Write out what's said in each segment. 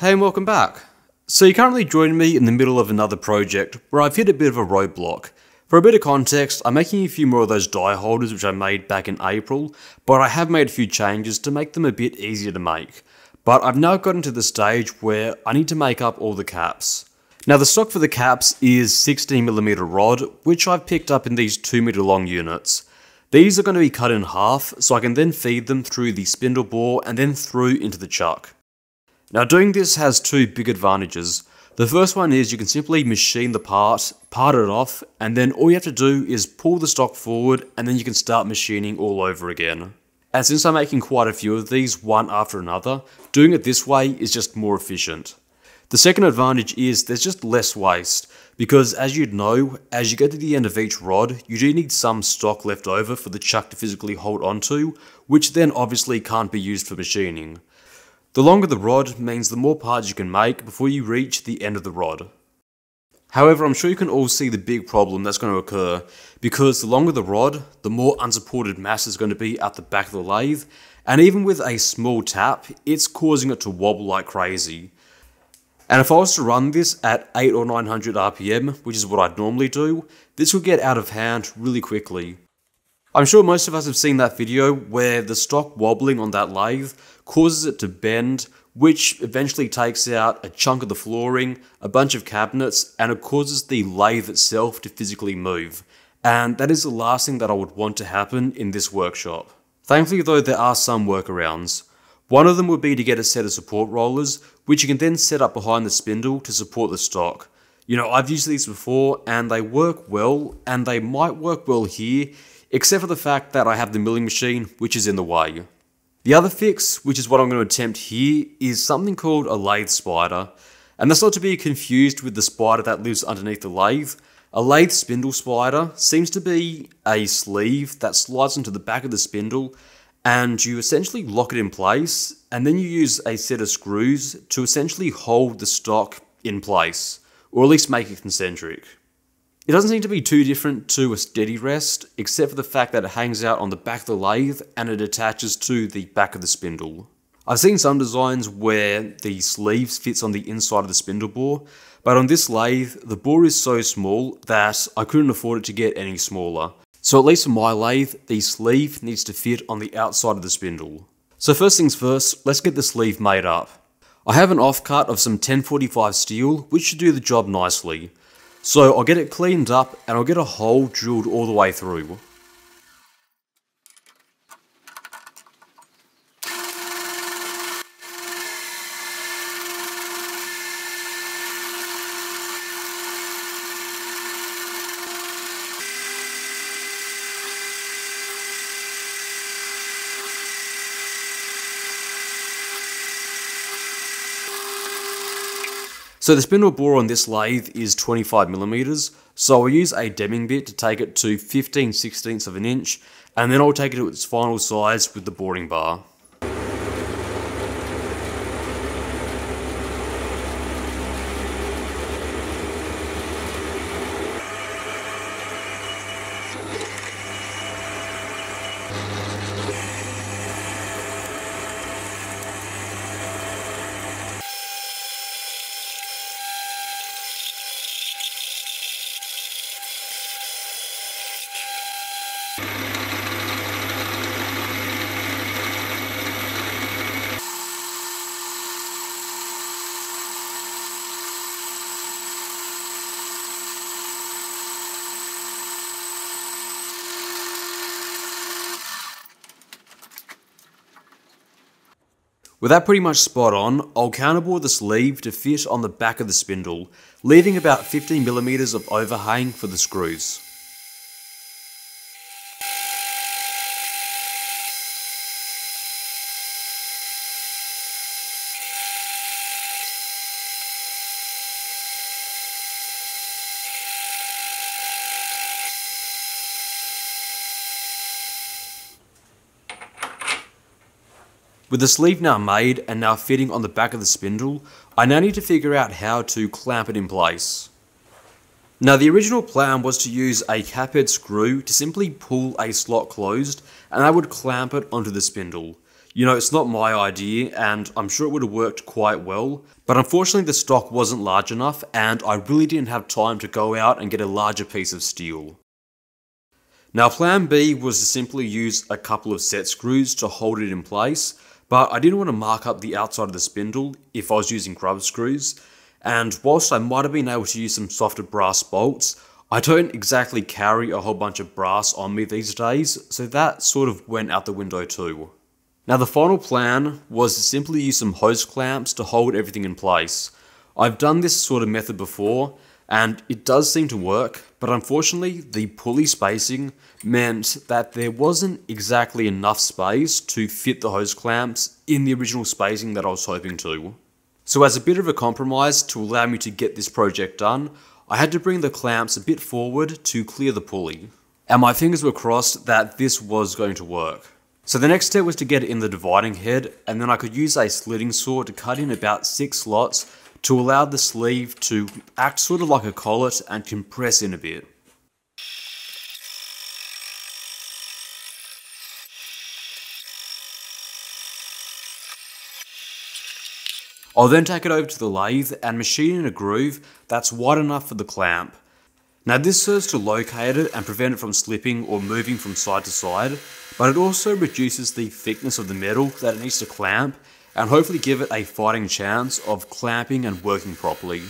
Hey and welcome back. So you're currently joining me in the middle of another project where I've hit a bit of a roadblock. For a bit of context, I'm making a few more of those die holders which I made back in April, but I have made a few changes to make them a bit easier to make. But I've now gotten to the stage where I need to make up all the caps. Now the stock for the caps is 16mm rod, which I've picked up in these 2 meter long units. These are going to be cut in half, so I can then feed them through the spindle bore and then through into the chuck. Now doing this has two big advantages. The first one is you can simply machine the part, part it off, and then all you have to do is pull the stock forward and then you can start machining all over again. And since I'm making quite a few of these one after another, doing it this way is just more efficient. The second advantage is there's just less waste, because as you'd know, as you get to the end of each rod, you do need some stock left over for the chuck to physically hold onto, which then obviously can't be used for machining. The longer the rod means the more parts you can make before you reach the end of the rod. However, I'm sure you can all see the big problem that's going to occur, because the longer the rod, the more unsupported mass is going to be at the back of the lathe, and even with a small tap, it's causing it to wobble like crazy. And if I was to run this at 8 or 900 RPM, which is what I'd normally do, this would get out of hand really quickly. I'm sure most of us have seen that video where the stock wobbling on that lathe causes it to bend, which eventually takes out a chunk of the flooring, a bunch of cabinets, and it causes the lathe itself to physically move. And that is the last thing that I would want to happen in this workshop. Thankfully though, there are some workarounds. One of them would be to get a set of support rollers, which you can then set up behind the spindle to support the stock. You know, I've used these before and they work well, and they might work well here except for the fact that I have the milling machine, which is in the way. The other fix, which is what I'm going to attempt here, is something called a lathe spider. And that's not to be confused with the spider that lives underneath the lathe. A lathe spindle spider seems to be a sleeve that slides into the back of the spindle and you essentially lock it in place and then you use a set of screws to essentially hold the stock in place or at least make it concentric. It doesn't seem to be too different to a steady rest, except for the fact that it hangs out on the back of the lathe and it attaches to the back of the spindle. I've seen some designs where the sleeves fits on the inside of the spindle bore, but on this lathe, the bore is so small that I couldn't afford it to get any smaller. So at least for my lathe, the sleeve needs to fit on the outside of the spindle. So first things first, let's get the sleeve made up. I have an offcut of some 1045 steel, which should do the job nicely. So I'll get it cleaned up and I'll get a hole drilled all the way through. So the spindle bore on this lathe is 25mm, so I'll use a Deming bit to take it to 15 16ths of an inch, and then I'll take it to its final size with the boring bar. With that pretty much spot on, I'll counterbore the sleeve to fit on the back of the spindle, leaving about 15mm of overhang for the screws. With the sleeve now made and now fitting on the back of the spindle, I now need to figure out how to clamp it in place. Now the original plan was to use a caphead screw to simply pull a slot closed and I would clamp it onto the spindle. You know, it's not my idea, and I'm sure it would have worked quite well, but unfortunately the stock wasn't large enough, and I really didn't have time to go out and get a larger piece of steel. Now plan B was to simply use a couple of set screws to hold it in place, but I didn't want to mark up the outside of the spindle if I was using grub screws, and whilst I might have been able to use some softer brass bolts, I don't exactly carry a whole bunch of brass on me these days, so that sort of went out the window too. Now the final plan was to simply use some hose clamps to hold everything in place. I've done this sort of method before, and it does seem to work, but unfortunately the pulley spacing meant that there wasn't exactly enough space to fit the hose clamps in the original spacing that I was hoping to. So as a bit of a compromise to allow me to get this project done, I had to bring the clamps a bit forward to clear the pulley. And my fingers were crossed that this was going to work. So the next step was to get it in the dividing head, and then I could use a slitting saw to cut in about 6 slots to allow the sleeve to act sort of like a collet and compress in a bit. I'll then take it over to the lathe and machine in a groove that's wide enough for the clamp. Now this serves to locate it and prevent it from slipping or moving from side to side, but it also reduces the thickness of the metal that it needs to clamp and hopefully give it a fighting chance of clamping and working properly.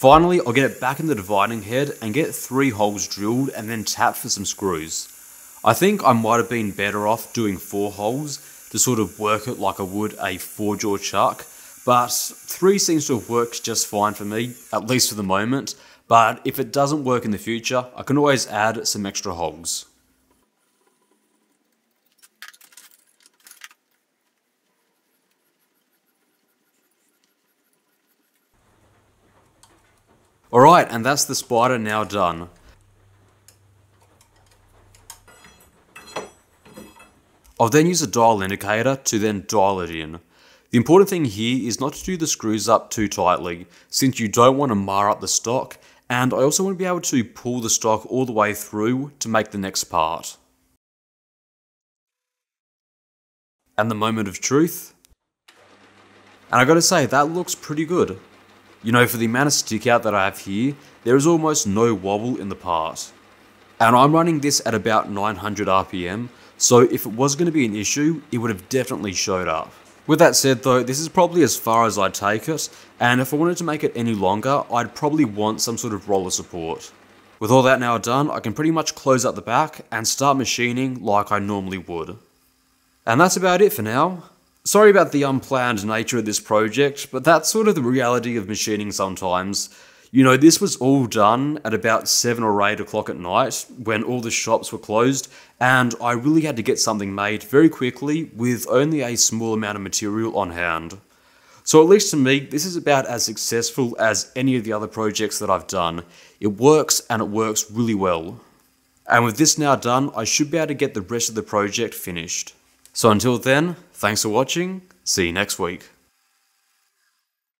Finally, I'll get it back in the dividing head and get three holes drilled and then tap for some screws. I think I might have been better off doing four holes to sort of work it like I would a four jaw chuck, but three seems to have worked just fine for me, at least for the moment, but if it doesn't work in the future, I can always add some extra holes. Alright, and that's the spider now done. I'll then use a dial indicator to then dial it in. The important thing here is not to do the screws up too tightly, since you don't want to mar up the stock, and I also want to be able to pull the stock all the way through to make the next part. And the moment of truth. And I gotta say, that looks pretty good. You know, for the amount of stick out that I have here, there is almost no wobble in the part. And I'm running this at about 900 RPM, so if it was going to be an issue, it would have definitely showed up. With that said though, this is probably as far as I'd take it, and if I wanted to make it any longer, I'd probably want some sort of roller support. With all that now done, I can pretty much close up the back and start machining like I normally would. And that's about it for now. Sorry about the unplanned nature of this project, but that's sort of the reality of machining sometimes. You know, this was all done at about 7 or 8 o'clock at night when all the shops were closed, and I really had to get something made very quickly with only a small amount of material on hand. So, at least to me, this is about as successful as any of the other projects that I've done. It works and it works really well. And with this now done, I should be able to get the rest of the project finished. So until then, thanks for watching, see you next week.